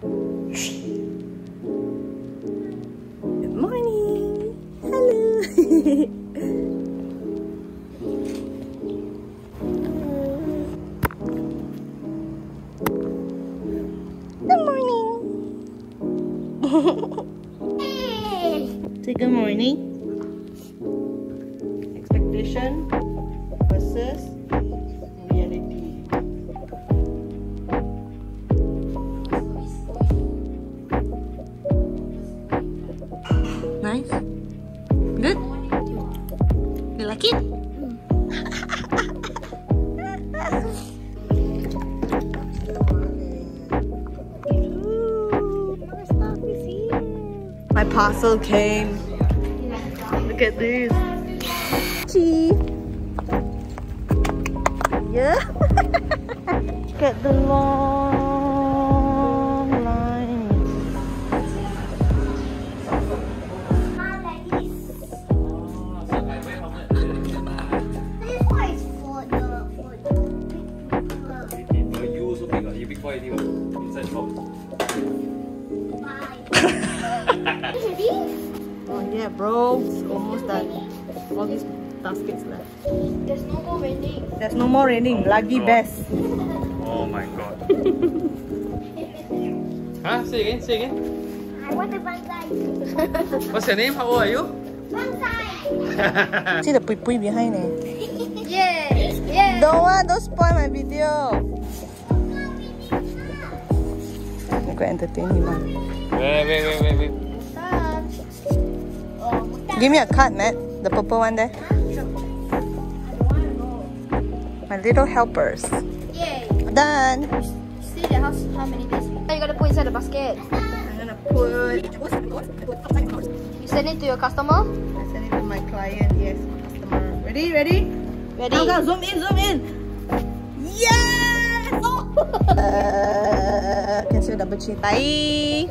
Good morning. Hello. good morning. Say good morning. You like it? Ooh, more stuff is here. My parcel came. Look at this. Cheese. Yeah. Look at the long big, you big boy already, what? Inside the. Oh yeah, bro. It's almost done. All these baskets left. There's no more raining. There's no more raining. Lagi best. Oh my god. huh? Say again, say again. I want the bonsai. What's your name? How old are you? Bonsai. See the pui pui behind eh? Yeah. Yeah. Don't want, don't spoil my video. I go entertain him. wait, wait, wait, wait, wait. Give me a card, Matt. The purple one there. My little helpers. Yay. Done. See the house how many days? You gotta put inside the basket. I'm gonna put. You send it to your customer? I send it to my client. Yes, customer. Ready? Ready? Ready? Now, now, zoom in, zoom in. Double chin. Bye.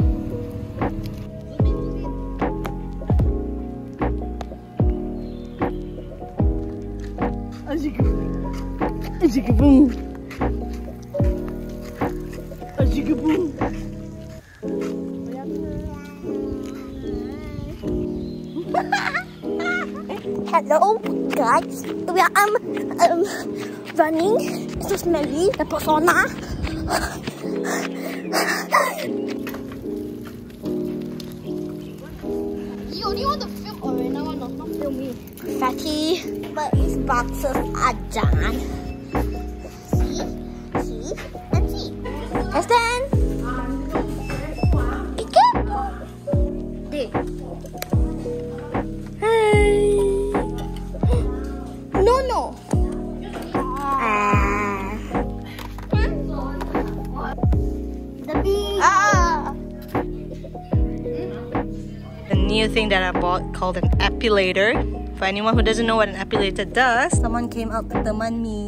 Ajikaboom. Ajikaboom. Hello guys, we are um, um running. This is Mary, the persona. Not me. Fatty, but his boxes are done. See, see, and see. Be new thing that I bought called an epilator. For anyone who doesn't know what an epilator does, someone came out to teman me.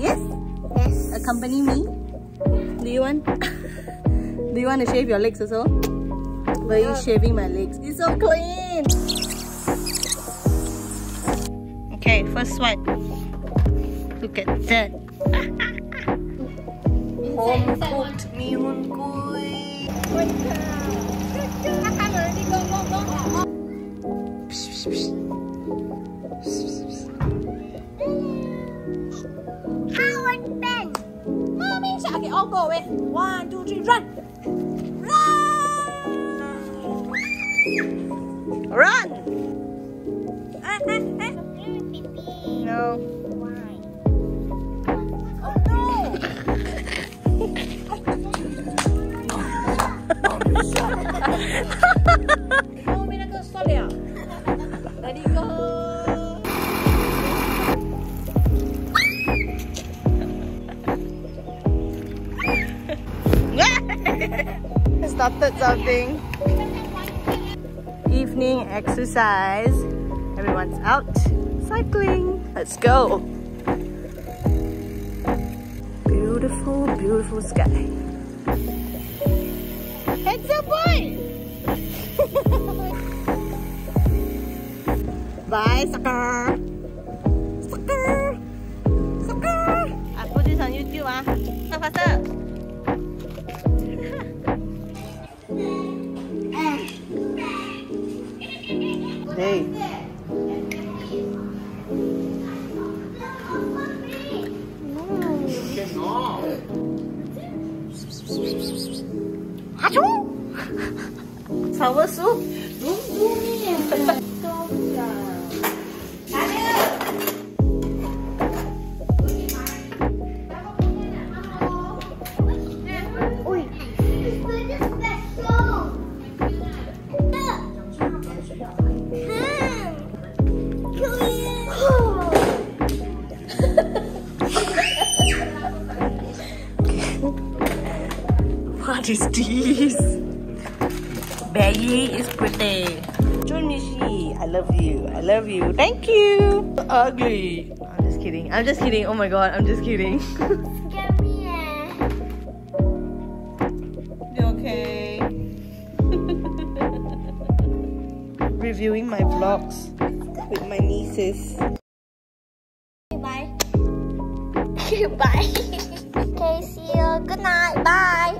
Yes? Yes. Accompany me. Do you want? Do you want to shave your legs also? Were you shaving my legs? It's so clean. Okay, first swipe. Look at that. Home cooked mihun Howard Ben. Mommy, okay, all go away. One, two, three, run. Run. Run. No. Oh no. Started something. Evening exercise. Everyone's out cycling. Let's go. Beautiful, beautiful sky. Handsome boy! Bye, sucker! Sucker! Sucker! I put this on YouTube, ah. Stop faster! Soup? What is this? Baggy is pretty. Chun Mi Shie, I love you. I love you. Thank you. Ugly. I'm just kidding. I'm just kidding. Oh my god, I'm just kidding. Eh? You okay? Reviewing my vlogs with my nieces. Bye. Bye. Okay, see you. Good night. Bye.